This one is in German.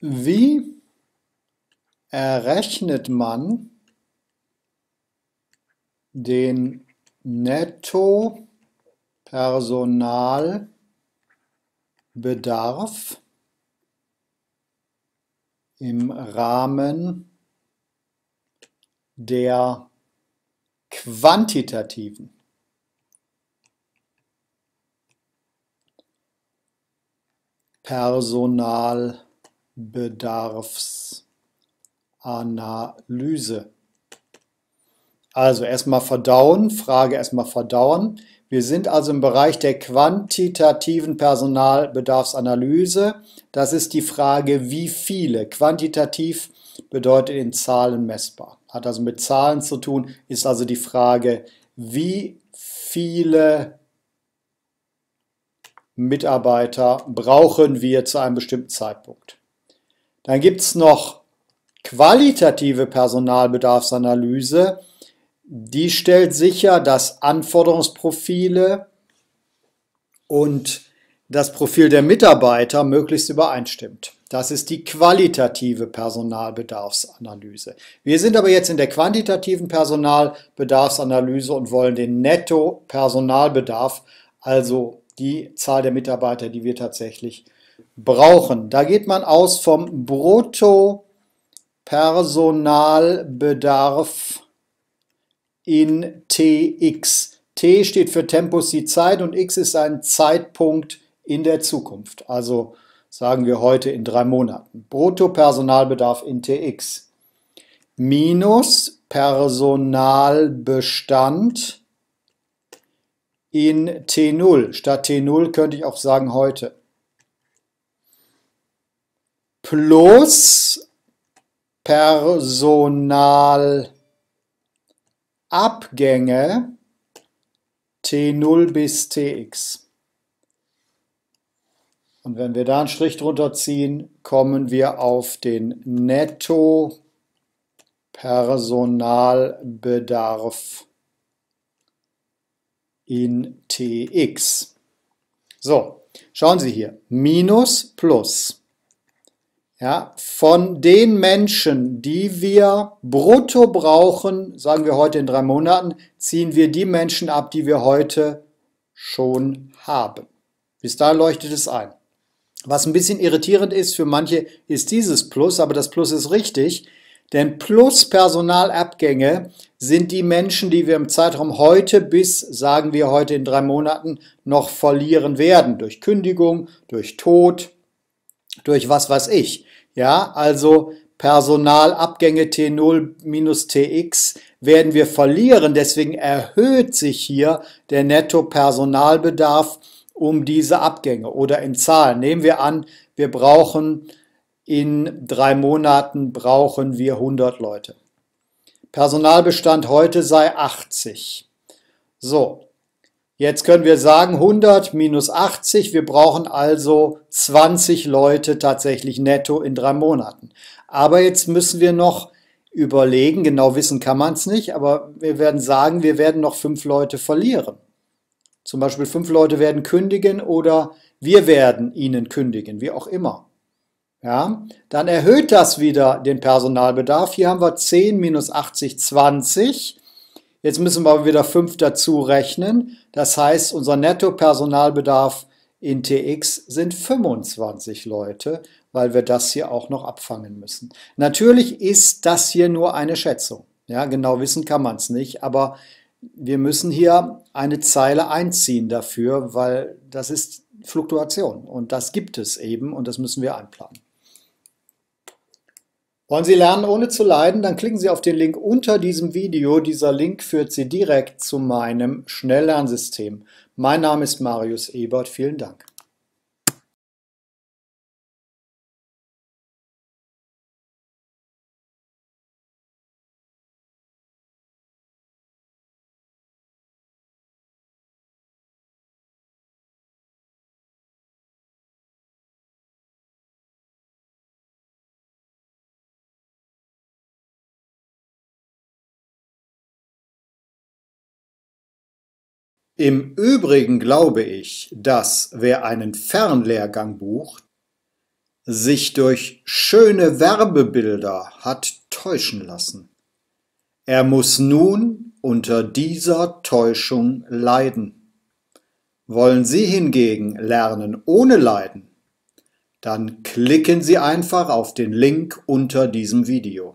Wie errechnet man den Netto-Personalbedarf im Rahmen der quantitativen Personalbedarfsanalyse. Also erstmal verdauen, Frage erstmal verdauen. Wir sind also im Bereich der quantitativen Personalbedarfsanalyse. Das ist die Frage, wie viele. Quantitativ bedeutet in Zahlen messbar. Hat also mit Zahlen zu tun, ist also die Frage, wie viele Mitarbeiter brauchen wir zu einem bestimmten Zeitpunkt. Dann gibt es noch qualitative Personalbedarfsanalyse. Die stellt sicher, dass Anforderungsprofile und das Profil der Mitarbeiter möglichst übereinstimmt. Das ist die qualitative Personalbedarfsanalyse. Wir sind aber jetzt in der quantitativen Personalbedarfsanalyse und wollen den Netto-Personalbedarf, also die Zahl der Mitarbeiter, die wir tatsächlich brauchen. Da geht man aus vom Brutto-Personalbedarf in Tx. T steht für Tempus, die Zeit und x ist ein Zeitpunkt in der Zukunft. Also sagen wir heute in drei Monaten. Bruttopersonalbedarf in Tx minus Personalbestand in T0. Statt T0 könnte ich auch sagen heute. Plus Personalabgänge T0 bis Tx. Und wenn wir da einen Strich drunter ziehen, kommen wir auf den Netto-Personalbedarf in Tx. So, schauen Sie hier. Minus plus. Ja, von den Menschen, die wir brutto brauchen, sagen wir heute in drei Monaten, ziehen wir die Menschen ab, die wir heute schon haben. Bis dahin leuchtet es ein. Was ein bisschen irritierend ist für manche, ist dieses Plus, aber das Plus ist richtig, denn plus Personalabgänge sind die Menschen, die wir im Zeitraum heute bis, sagen wir heute in drei Monaten, noch verlieren werden. Durch Kündigung, durch Tod, durch was weiß ich. Ja, also Personalabgänge T0 minus Tx werden wir verlieren. Deswegen erhöht sich hier der Netto-Personalbedarf um diese Abgänge oder in Zahlen. Nehmen wir an, wir brauchen in drei Monaten brauchen wir 100 Leute. Personalbestand heute sei 80. So, jetzt können wir sagen 100 minus 80, wir brauchen also 20 Leute tatsächlich netto in drei Monaten. Aber jetzt müssen wir noch überlegen, genau wissen kann man es nicht, aber wir werden sagen, wir werden noch fünf Leute verlieren. Zum Beispiel fünf Leute werden kündigen oder wir werden ihnen kündigen, wie auch immer. Ja, dann erhöht das wieder den Personalbedarf. Hier haben wir 10 minus 80, 20. Jetzt müssen wir wieder 5 dazu rechnen. Das heißt, unser Netto-Personalbedarf in TX sind 25 Leute, weil wir das hier auch noch abfangen müssen. Natürlich ist das hier nur eine Schätzung. Ja, genau wissen kann man es nicht, aber wir müssen hier eine Zeile einziehen dafür, weil das ist Fluktuation und das gibt es eben und das müssen wir einplanen. Wollen Sie lernen ohne zu leiden? Dann klicken Sie auf den Link unter diesem Video. Dieser Link führt Sie direkt zu meinem Schnelllernsystem. Mein Name ist Marius Ebert. Vielen Dank. Im Übrigen glaube ich, dass wer einen Fernlehrgang bucht, sich durch schöne Werbebilder hat täuschen lassen. Er muss nun unter dieser Täuschung leiden. Wollen Sie hingegen lernen ohne Leiden? Dann klicken Sie einfach auf den Link unter diesem Video.